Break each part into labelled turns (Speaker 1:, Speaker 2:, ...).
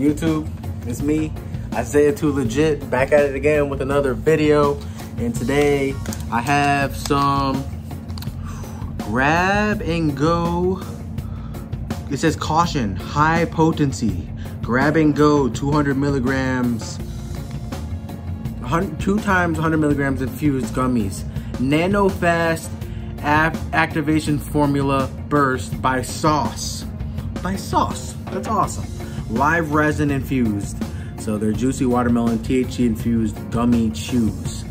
Speaker 1: YouTube, it's me. Isaiah too legit. Back at it again with another video. And today I have some grab and go. It says caution, high potency. Grab and go, 200 milligrams. Two times 100 milligrams infused gummies. Nano Fast Activation Formula Burst by Sauce. By Sauce. That's awesome. Live resin infused. So they're juicy watermelon THC infused gummy chews.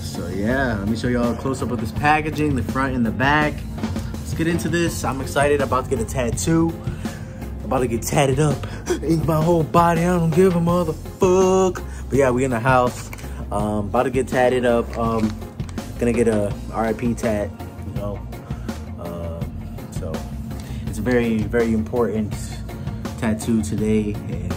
Speaker 1: So yeah, let me show y'all a close up of this packaging, the front and the back. Let's get into this. I'm excited, about to get a tattoo. About to get tatted up. Ink my whole body, I don't give a motherfuck. But yeah, we in the house. Um, about to get tatted up. Um, gonna get a RIP tat, you know. Uh, so it's very, very important tattoo today and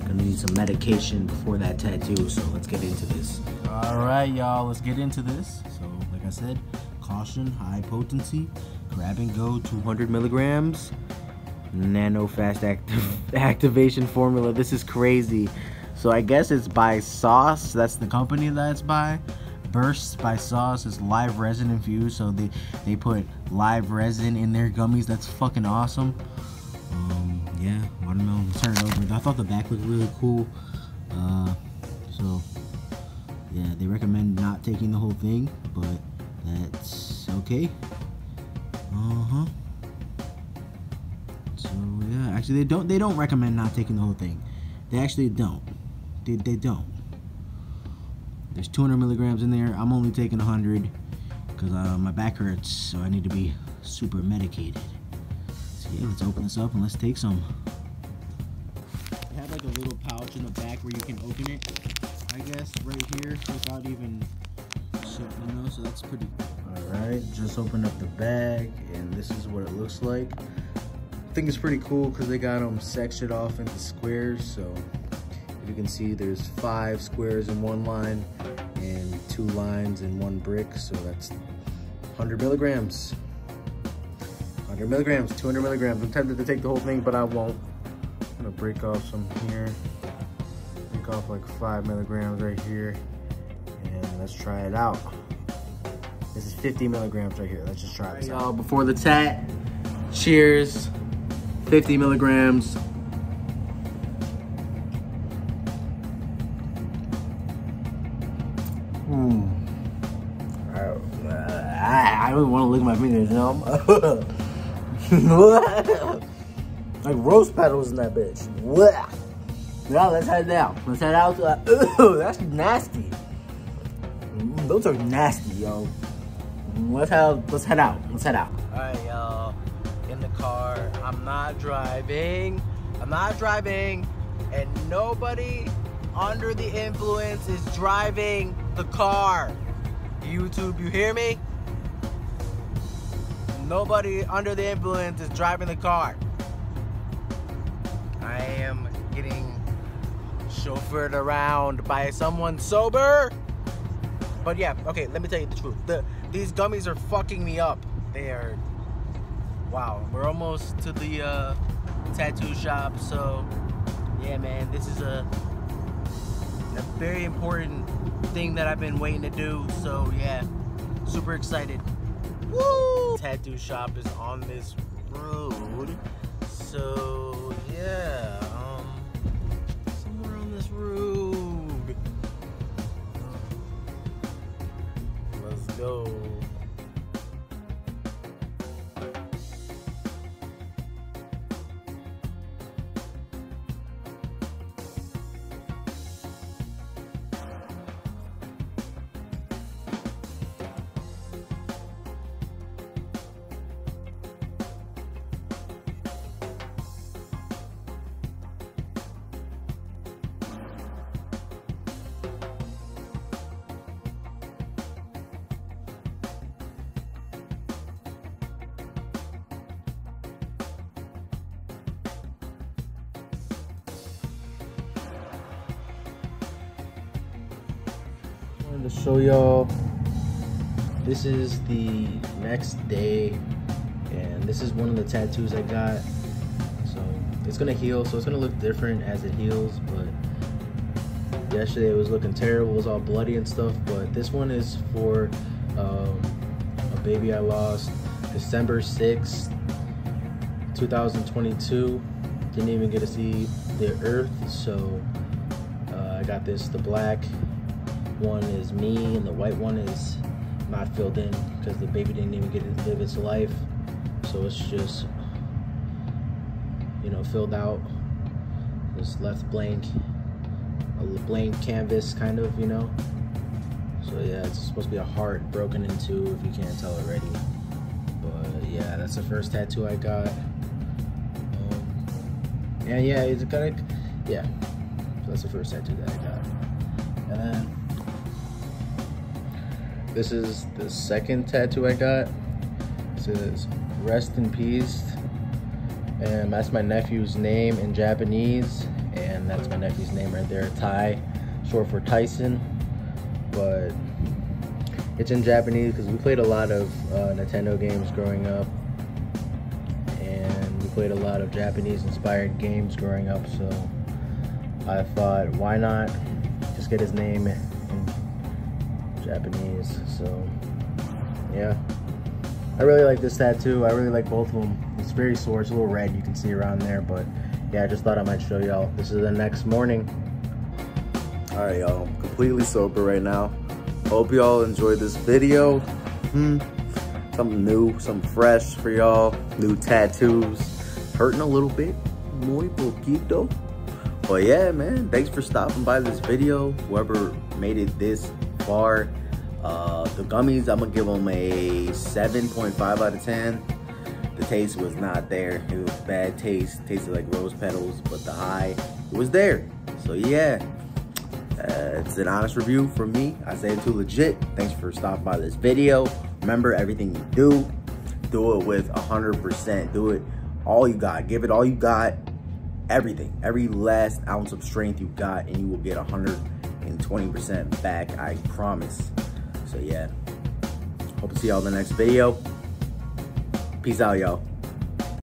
Speaker 1: gonna need some medication before that tattoo. So let's get into this. All right, y'all, let's get into this. So like I said, caution, high potency, grab and go 200 milligrams, nano fast activation formula. This is crazy. So I guess it's by Sauce. That's the company that's by. Bursts by Sauce is live resin infused, so they they put live resin in their gummies. That's fucking awesome. Um, yeah, over. I thought the back looked really cool. Uh, so yeah, they recommend not taking the whole thing, but that's okay. Uh huh. So yeah, actually they don't they don't recommend not taking the whole thing. They actually don't. They they don't. There's 200 milligrams in there. I'm only taking 100 because uh, my back hurts, so I need to be super medicated. So yeah, let's open this up and let's take some. Like a little pouch in the back where you can open it, I guess, right here without even you know, so that's pretty. All right, just opened up the bag and this is what it looks like. I think it's pretty cool because they got them sectioned off into squares, so if you can see there's five squares in one line and two lines in one brick. So that's 100 milligrams. 100 milligrams, 200 milligrams. I'm tempted to take the whole thing, but I won't. I'm gonna break off some here. Break off like five milligrams right here. And let's try it out. This is 50 milligrams right here. Let's just try this out. Before the tat, cheers. 50 milligrams, Hmm. I, I don't want to lick my fingers, you know? like rose petals in that bitch. Now let's head down. Let's head out to uh, that's nasty. Those are nasty, yo. Let's head let's head out. Let's head out. Alright, y'all. In the car. I'm not driving. I'm not driving. And nobody under the influence is driving the car. YouTube, you hear me? Nobody under the influence is driving the car. I am getting chauffeured around by someone sober. But yeah, okay, let me tell you the truth. The, these gummies are fucking me up. They are, wow. We're almost to the uh, tattoo shop, so yeah, man, this is a a very important thing that I've been waiting to do. So yeah, super excited. Woo! Tattoo shop is on this road. So yeah, um, somewhere on this road. Let's go. Wanted to show y'all this is the next day and this is one of the tattoos I got so it's gonna heal, so it's gonna look different as it heals. But yesterday it was looking terrible, it was all bloody and stuff. But this one is for um, a baby I lost December 6th, 2022. Didn't even get to see the earth, so uh, I got this. The black one is me, and the white one is not filled in because the baby didn't even get to live its life. So it's just, you know, filled out. Just left blank, a blank canvas, kind of, you know. So yeah, it's supposed to be a heart broken in two if you can't tell already. But yeah, that's the first tattoo I got. Um, and yeah, it's kind of, yeah. That's the first tattoo that I got. And then this is the second tattoo I got. It says rest in peace. And that's my nephew's name in Japanese. And that's my nephew's name right there, Tai, short for Tyson. But it's in Japanese because we played a lot of uh, Nintendo games growing up. And we played a lot of Japanese inspired games growing up. So I thought, why not just get his name Japanese. So, yeah. I really like this tattoo. I really like both of them. It's very sore. It's a little red. You can see around there. But, yeah, I just thought I might show y'all. This is the next morning.
Speaker 2: All right, y'all. Completely sober right now. Hope y'all enjoyed this video. Hmm. Something new, something fresh for y'all. New tattoos. Hurting a little bit. Muy poquito. But yeah, man, thanks for stopping by this video. Whoever made it this far. Uh, the gummies, I'm gonna give them a 7.5 out of 10. The taste was not there. It was bad taste. Tasted like rose petals, but the high, it was there. So yeah, uh, it's an honest review from me. Isaiah too legit. Thanks for stopping by this video. Remember, everything you do, do it with 100%. Do it all you got. Give it all you got. Everything. Every last ounce of strength you got, and you will get 100 and 20% back, I promise. So yeah, hope to see y'all in the next video. Peace out, y'all.